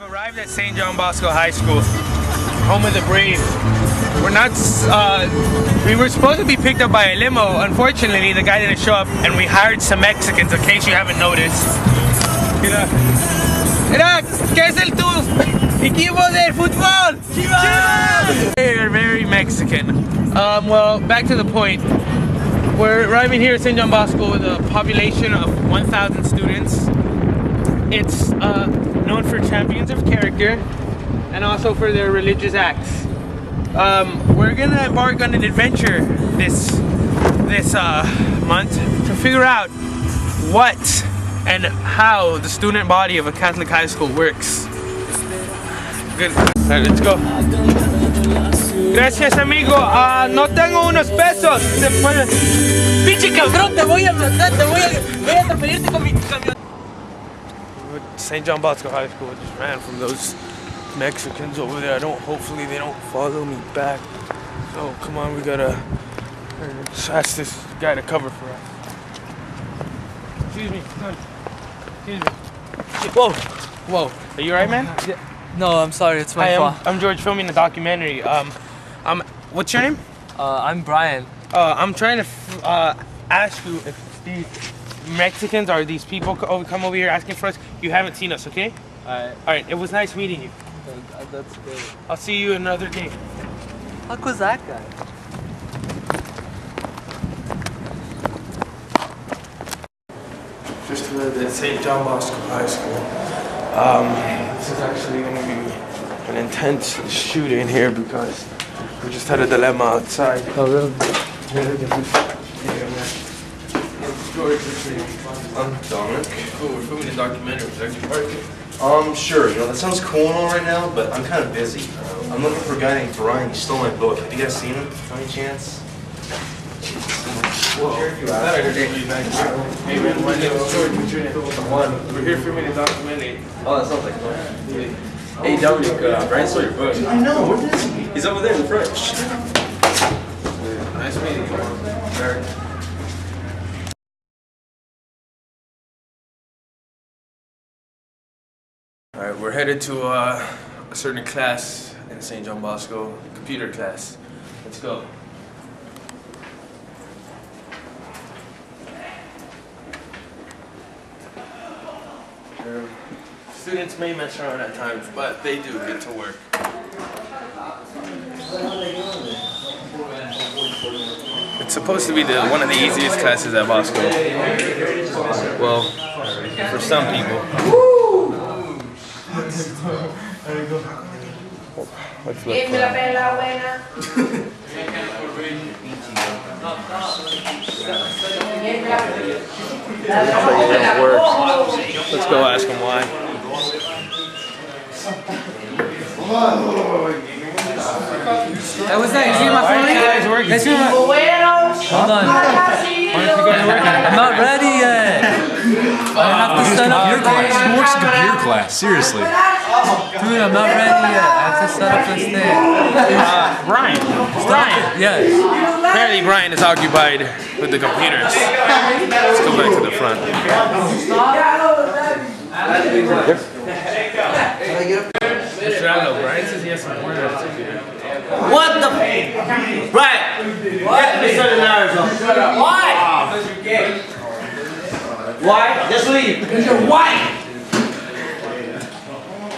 We've arrived at St. John Bosco High School, home of the brave. We're not, uh, we were supposed to be picked up by a limo. Unfortunately, the guy didn't show up and we hired some Mexicans in case you haven't noticed. Mira, mira, ¿qué es el tu equipo de fútbol? Chivas! They are very Mexican. Um, well, back to the point. We're arriving here at St. John Bosco with a population of 1,000 students. It's uh, known for champions of character and also for their religious acts. Um, we're gonna embark on an adventure this this uh, month to figure out what and how the student body of a Catholic high school works. Good. All right, let's go. Gracias, amigo. Ah, no tengo unos pesos. Pinche cabrón, te voy a matar, te voy a, voy a con mi camión. St. John Bosco High School just ran from those Mexicans over there. I don't. Hopefully, they don't follow me back. So come on, we gotta ask this guy to cover for us. Excuse me. Excuse me. Whoa, whoa. Are you right, man? No, I'm sorry, it's my fault. I'm, I'm George filming a documentary. Um, um, what's your name? Uh, I'm Brian. Uh, I'm trying to f- uh, ask you if these Mexicans are these people over- come over here asking for us. You haven't seen us, okay? Alright, All right. It was nice meeting you. that's good. I'll see you another day. How was that guy? Just arrived at St. John Bosco High School. Um, this is actually going to be an intense shooting here because we just had a dilemma outside. Oh, really? George, I'm Dominic. Cool, we're filming a documentary. Would you like to part? Um, sure. You know, that sounds cool and all right now, but I'm kind of busy. I'm looking for a guy named Brian. He stole my book. Have you guys seen him by any chance? Saturday. Hey man, my name is George. What's your name? We're here filming a documentary. Oh, that sounds like fun. Hey, Dominic, uh, Brian stole your book. I know. Where is he? He's over there in the front. Nice meeting you. Very. All right, we're headed to uh, a certain class in St. John Bosco, computer class. Let's go. Students may mess around at times, but they do get to work. It's supposed to be the one of the easiest classes at Bosco. Well, for some people. Let's look Dime la pela buena. It works. Let's go ask him why. That was that? You see my iPhone? are you guys working? Let's see my... Buenos. Hold on. I'm not ready yet. I have to set up Computer class. Who works in computer class? Seriously. Dude, I'm not ready yet. I have to set up this thing. Uh, Brian. Brian. Yes. Apparently Brian is occupied with the computers. Let's go back to the front. Mr. Allo, Brian says he has some porn on his computer. What the? Right. Get me certain hours on. Why? Why? Just leave. Because you're white. Hey, Brian, you got your dogs.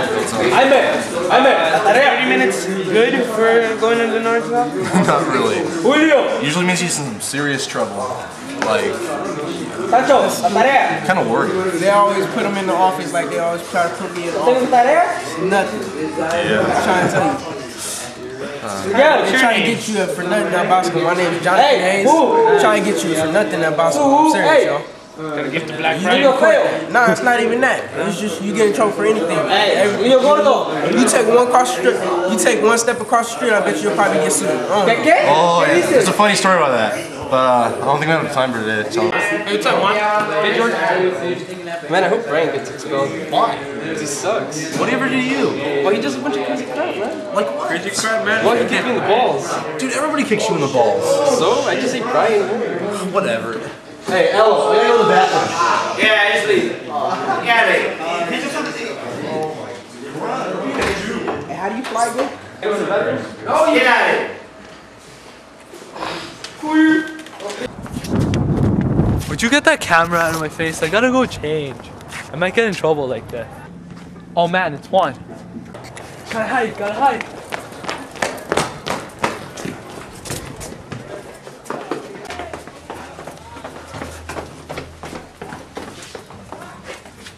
Jaime, Jaime, la tarea. 30 minutes good for going into the North South? Not really. Julio. Usually means he's in some serious trouble. Like, Tacho, la tarea. kind of worried. They always put them in the office like they always try to put me in the office. ¿Tienes tarea? Nothing. Yeah. Trying to tell you. Yeah, They sure. trying to get you for nothing at Bosco. My name is Jonathan Hey, Hayes. who? Trying to get you for nothing at Bosco. Who? I'm serious, Hey. y'all. Gotta get the Black You Friday. get caught. Nah, it's not even that. It's just you get in trouble for anything. Hey, Julio Gordo. You take one cross the street, you take one step across the street, I bet you'll probably get sued. I don't know. ¿Qué? Oh, yeah. dices? There's a funny story about that. but uh, I don't think I have time for today. So. Hey, what's up, Juan? Hey, George. Man, I hope Brian gets expelled. Why? Because he sucks. Whatever do you? Well, he does a bunch of crazy crap, man. Like what? Crazy crap, man. Well, he kicked me in the balls. Dude, everybody kicks you in the balls. So, I just say Brian. Whatever. Hey, Ella, we gotta go to the bathroom. Yeah, just leave. Yeah, leave. How do you fly again? Oh, get out of here. Would you get that camera out of my face? I gotta go change. I might get in trouble like that. Oh man, it's one. Gotta hide, gotta hide.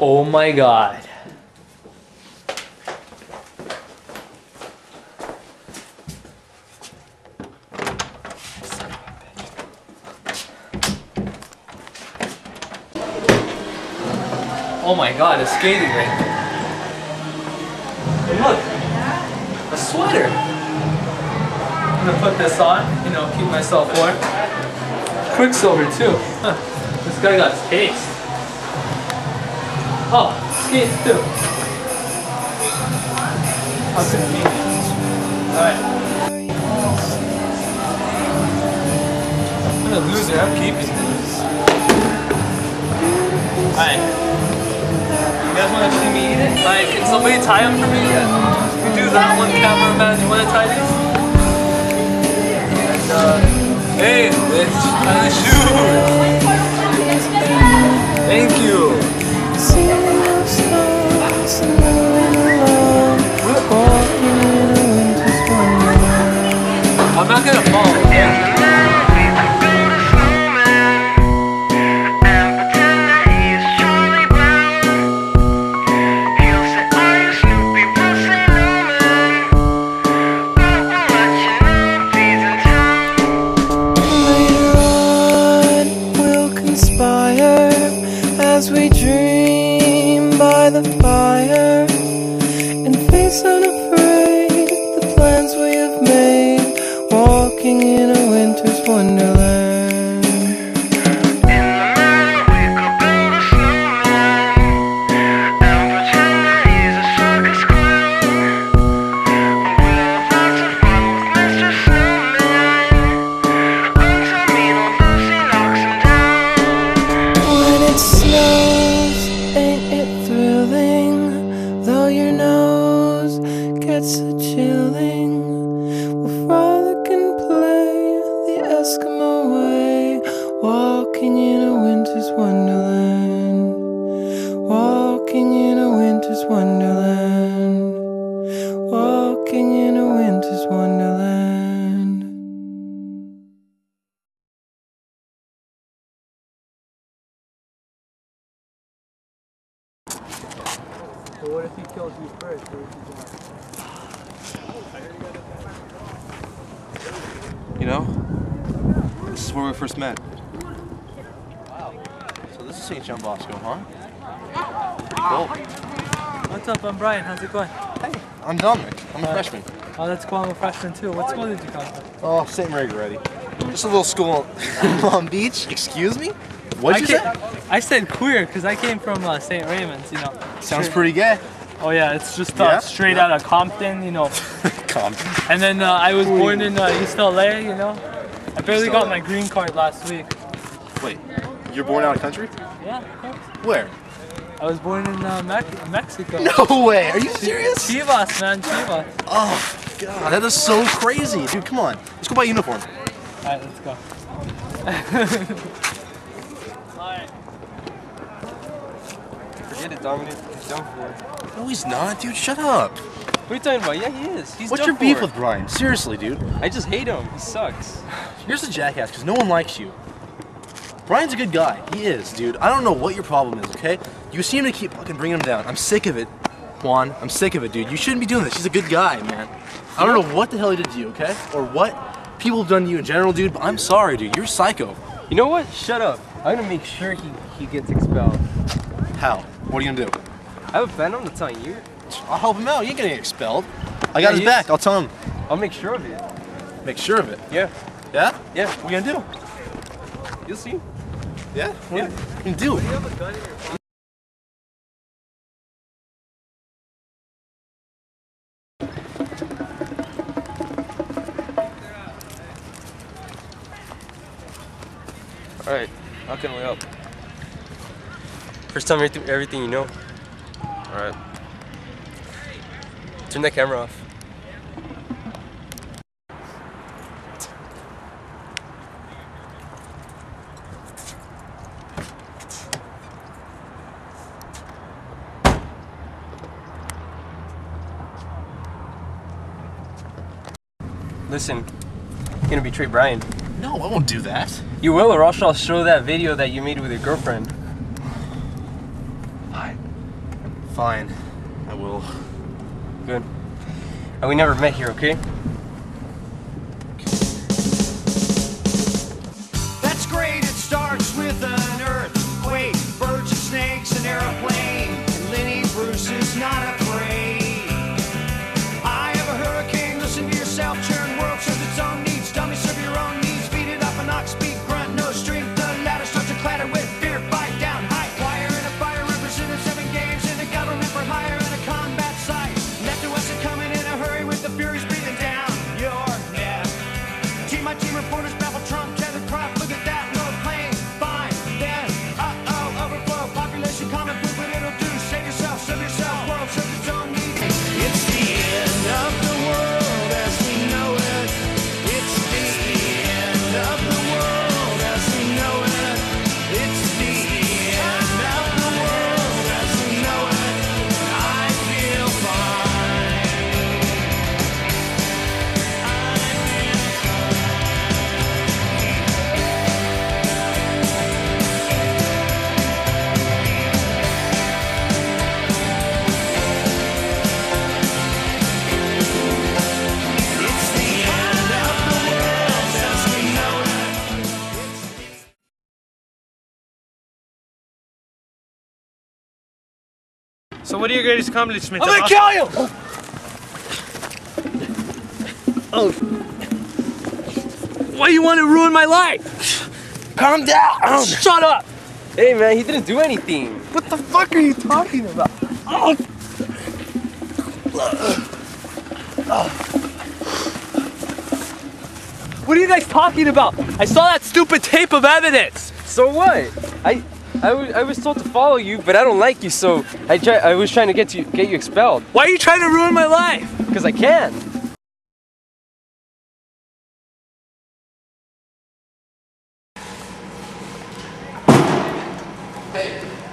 Oh my god. Oh my god, a skating rink. And look, a sweater. I'm gonna put this on, you know, keep myself warm. Quiksilver too. This guy got taste. Oh, skates too. Alright. I'm a loser, I'm keeping this. Alright. You guys want to see me eat it? Like, can somebody tie them for me? You do that one, cameraman. You want to tie these? And, uh, hey, bitch, tie the shoes. Thank you. Gonna fall. Yeah. St. John Bosco, huh? dies? What's up? I'm Brian. How's it going? Hey, I'm Dominic. I'm a freshman. Oh, that's cool. I'm a freshman too. What school did you come from? Oh, St. Mary Goretti. Just a little school in Long Beach. Excuse me? What'd I you ca- say? I said queer because I came from uh, St. Raymond's, you know. Sounds Straight- pretty gay. Oh yeah, it's just uh, Yeah? straight Yeah. out of Compton, you know. Compton. And then uh, I was born in uh, East LA, you know. I barely East got LA. my green card last week. Wait, you're born out of country? Yeah. Where? I was born in uh, Mex- Mexico. No way. Are you serious? Chivas, man, Chivas. Oh, God. That is so crazy. Dude, come on. Let's go buy a uniform. Alright, let's go. Alright. Forget it, Dominic. He's done for. It. No, he's not, dude. Shut up. What are you talking about? Yeah, he is. He's What's your beef for. with Brian? Seriously, dude. I just hate him. He sucks. You're just a jackass because no one likes you. Brian's a good guy. He is, dude. I don't know what your problem is, okay? You seem to keep fucking bringing him down. I'm sick of it, Juan. I'm sick of it, dude. You shouldn't be doing this. He's a good guy, man. I don't know what the hell he did to you, okay? Or what people have done to you in general, dude, but I'm sorry, dude. You're psycho. You know what? Shut up. I'm gonna make sure he, he gets expelled. How? What are you gonna do? I have a friend, I'm not telling you. I'll help him out. You ain't getting expelled. I got Yeah, his back. I'll tell him. I'll make sure of it. Make sure of it. Yeah. Yeah? Yeah. What are you gonna do? You'll see. Yeah? Yeah. I can do it. Alright, how can we help? First time everything, everything you know? Alright. Turn that camera off. Listen, you're gonna betray Brian. No, I won't do that. You will, or else I'll show that video that you made with your girlfriend. Fine. Fine. I will. Good. And we never met here, okay? So what are your greatest accomplishments? I'm gonna kill you! Oh. Why you want to ruin my life? Calm down! Shut up! Hey man, he didn't do anything. What the fuck are you talking about? Oh. What are you guys talking about? I saw that stupid tape of evidence. So what? I I was, I was told to follow you, but I don't like you, so I try, I was trying to get you get you expelled. Why are you trying to ruin my life? Because I can.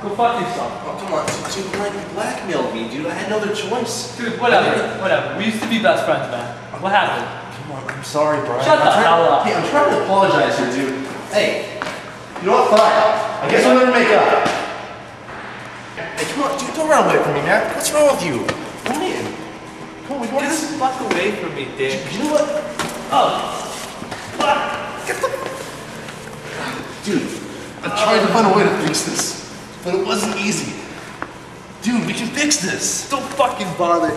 Go fuck yourself. Oh, come on. Dude, Brian, you blackmailed me, dude. I had no other choice. Dude, whatever, whatever. We used to be best friends, man. What happened? Come on, I'm sorry, Brian. Shut I'm the hell up. Hey, I'm trying to apologize here, dude. Hey, you know what? Fine. I guess we'll never make up. Hey, come on, dude. Don't run away from me, man. What's wrong with you? Come in. Come on, we want Get this. the fuck away from me, dick. You know what? Oh. Fuck. Get the... Dude, I tried to find a way to fix this, but it wasn't easy. Dude, we can fix this. Don't fucking bother.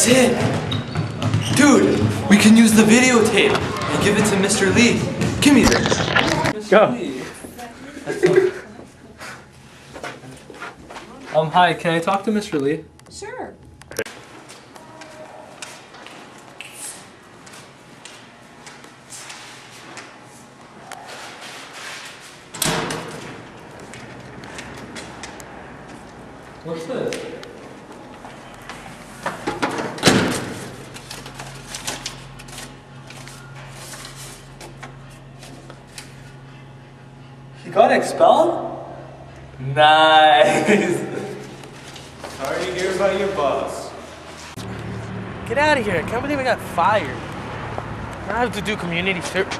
That's it! Dude, we can use the videotape and give it to Mr. Lee. Give me this. Go. Um, hi, can I talk to Mr. Lee? Sure. You got expelled? Nice. Sorry to hear about your boss. Get out of here. I can't believe I got fired. I have to do community service.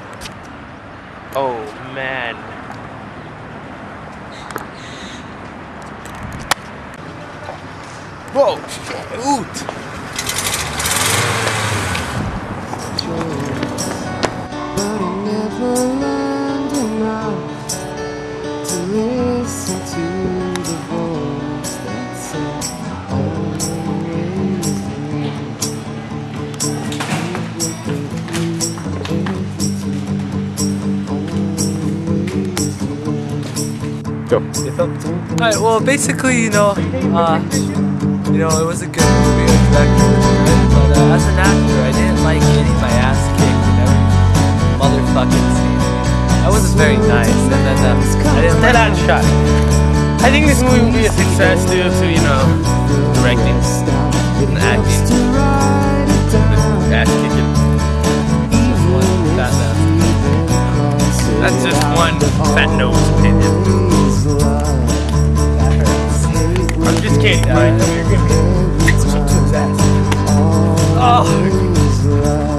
Oh, man. Whoa, shoot. Go. Alright, well, basically, you know, uh, you know, it was a good movie. I directed it, but uh, as an actor, I didn't like getting my ass kicked in every motherfucking scene. That wasn't very nice, and then uh, I didn't like on shot. I think this movie will be a success due to, you know, directing and acting. The ass kicking. That's just one fat nose opinion. kid died. You're giving. Oh.